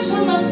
some ups